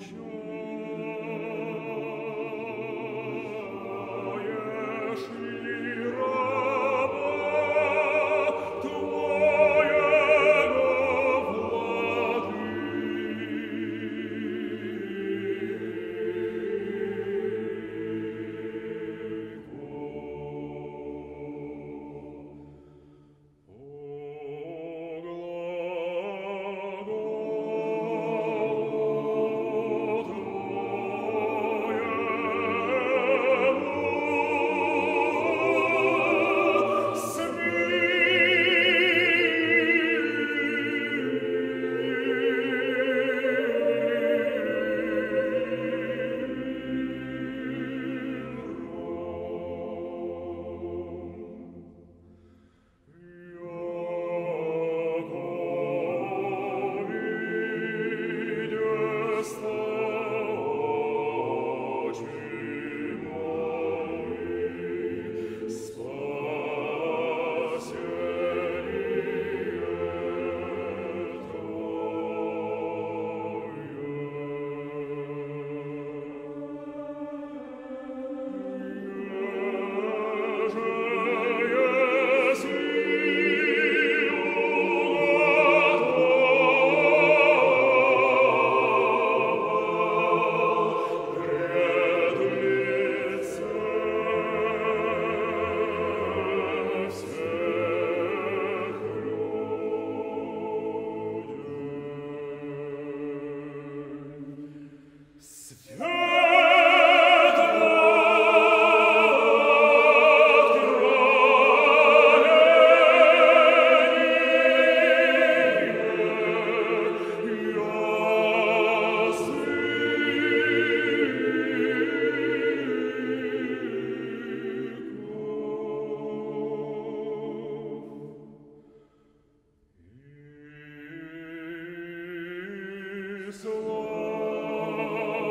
show. Christus